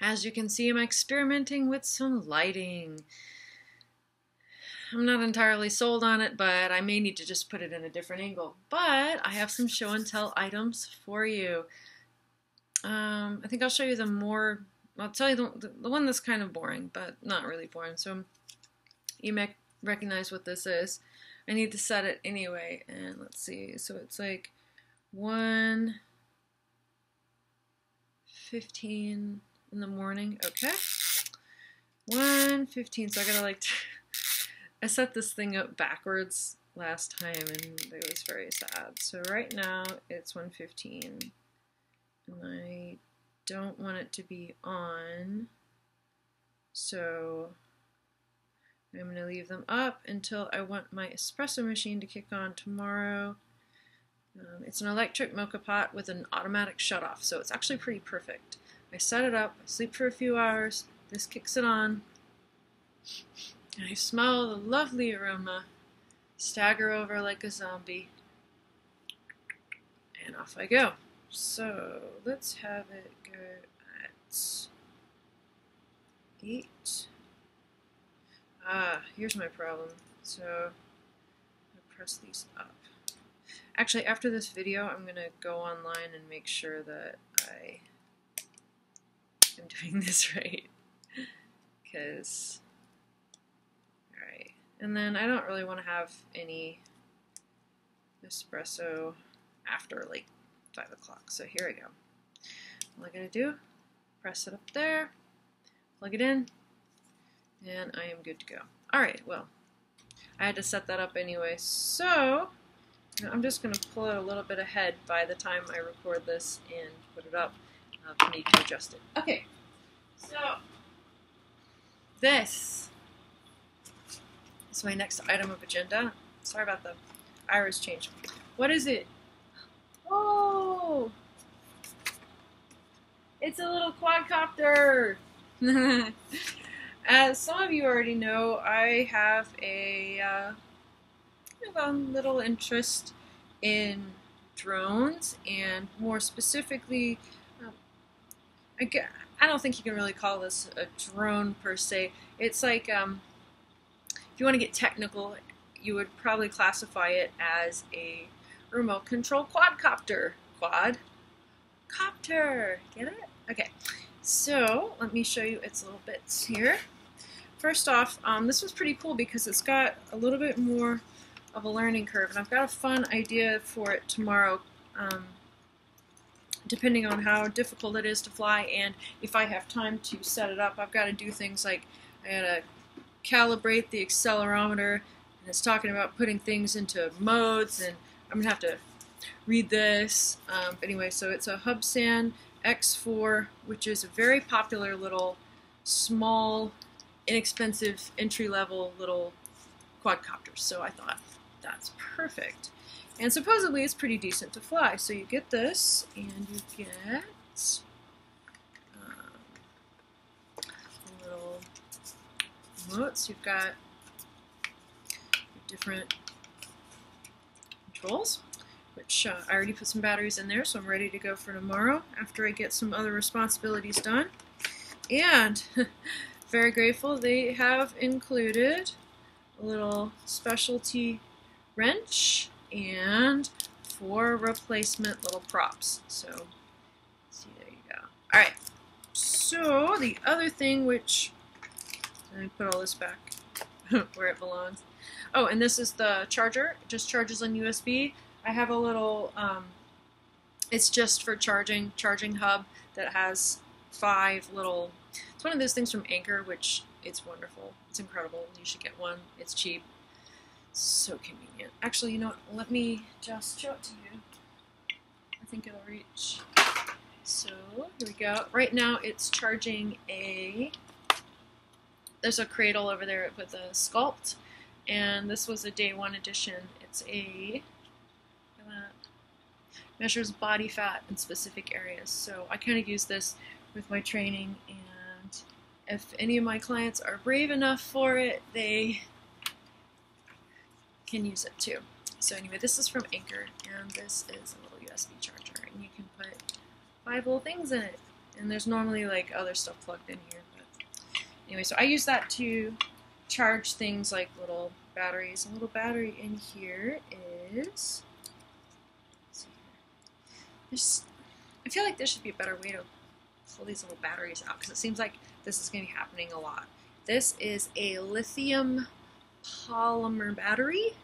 As you can see, I'm experimenting with some lighting. I'm not entirely sold on it, but I may need to just put it in a different angle. But I have some show and tell items for you. Um, I think I'll show you the more, I'll tell you the, the one that's kind of boring, but not really boring. So you may recognize what this is. I need to set it anyway, and let's see. So it's like 1.15 in the morning. Okay. 1.15, so I gotta like, I set this thing up backwards last time and it was very sad. So right now it's 1.15 and I don't want it to be on. So I'm going to leave them up until I want my espresso machine to kick on tomorrow. Um, it's an electric moka pot with an automatic shut off, so it's actually pretty perfect. I set it up, I sleep for a few hours, this kicks it on, and I smell the lovely aroma, stagger over like a zombie, and off I go. So let's have it go at 8. Ah, here's my problem. So I press these up. Actually, after this video, I'm going to go online and make sure that I am doing this right. Because, alright. And then I don't really want to have any espresso after like 5 o'clock. So here I go. All I gotta do, press it up there, plug it in, and I am good to go. Alright, well, I had to set that up anyway, so I'm just to pull it a little bit ahead by the time I record this and put it up for me to adjust it. Okay, so this is my next item of agenda. Sorry about the iris change. What is it? Oh! It's a little quadcopter! As some of you already know, I have a, uh, a little interest in drones, and more specifically, I, don't think you can really call this a drone per se. It's like, um, if you want to get technical, you would probably classify it as a remote control quadcopter. Quad copter. Get it? Okay. So let me show you its little bits here. First off, um, this was pretty cool because it's got a little bit more of a learning curve, and I've got a fun idea for it tomorrow, um, depending on how difficult it is to fly and if I have time to set it up. I've got to do things like I got to calibrate the accelerometer, and it's talking about putting things into modes, and I'm to have to read this. Um, anyway, so it's a Hubsan X4, which is a very popular little small inexpensive entry-level little quadcopter. So I thought that's perfect. And supposedly it's pretty decent to fly. So you get this, and you get um, little remotes. You've got different controls, which uh, I already put some batteries in there, so I'm ready to go for tomorrow after I get some other responsibilities done. And very grateful. They have included a little specialty wrench and four replacement little props. So, see, there you go. All right. So the other thing, which let me put all this back where it belongs. Oh, and this is the charger. It just charges on USB. I have a little. Um, it's just for charging charging hub that has five little it's one of those things from Anker, which it's wonderful. It's incredible. You should get one. It's cheap. So convenient. Actually, you know what? Let me just show it to you. I think it'll reach. So, here we go. Right now, it's charging a... There's a cradle over there with a Skulpt. And this was a day one edition. It's a... Measures body fat in specific areas. So I kind of use this with my training and if any of my clients are brave enough for it, they can use it too. So anyway, this is from Anker, and this is a little USB charger, and you can put five little things in it, And there's normally like other stuff plugged in here. But anyway, so I use that to charge things like little batteries. A little battery in here is. There's, I feel like there should be a better way to pull these little batteries out because it seems like this is going to be happening a lot. This is a lithium polymer battery,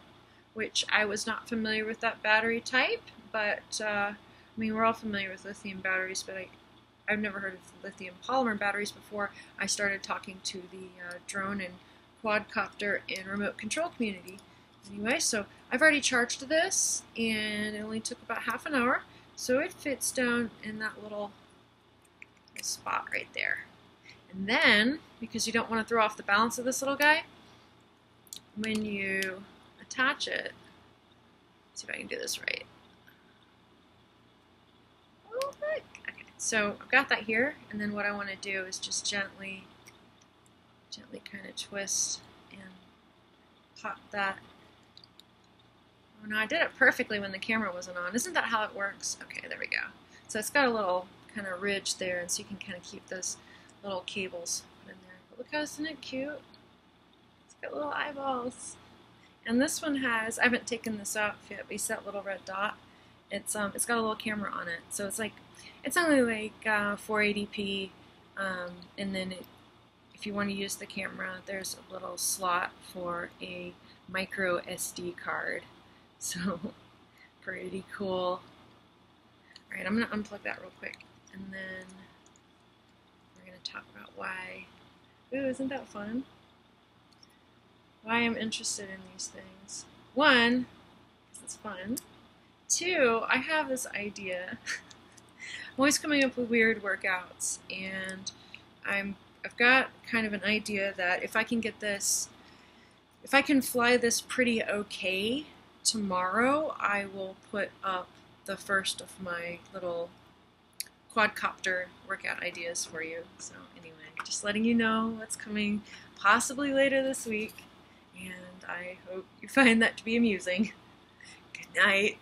which I was not familiar with that battery type, but uh, I mean, we're all familiar with lithium batteries, but I, I've never heard of lithium polymer batteries before I started talking to the uh, drone and quadcopter and remote control community. Anyway, so I've already charged this, and it only took about half an hour, so it fits down in that little spot right there. And then, because you don't want to throw off the balance of this little guy, when you attach it, see if I can do this right. Oh, okay, so I've got that here, and then what I want to do is just gently, gently kind of twist and pop that. Oh no, I did it perfectly when the camera wasn't on. Isn't that how it works? Okay, there we go. So it's got a little kind of ridge there, and so you can kind of keep those little cables in there. But look how isn't it cute? Little eyeballs. And this one has, I haven't taken this out yet, see that little red dot? It's um, it's got a little camera on it, so it's like, it's only like uh, 480p, um, and then it, if you want to use the camera, there's a little slot for a micro SD card. So pretty cool. All right, I'm gonna unplug that real quick and then we're to talk about why. Ooh, isn't that fun? Why I'm interested in these things. One, because it's fun. Two, I have this idea. I'm always coming up with weird workouts, and I'm I've got kind of an idea that if I can get this, if I can fly this pretty okay tomorrow, I will put up the first of my little quadcopter workout ideas for you. So anyway, just letting you know what's coming possibly later this week, and I hope you find that to be amusing. Good night.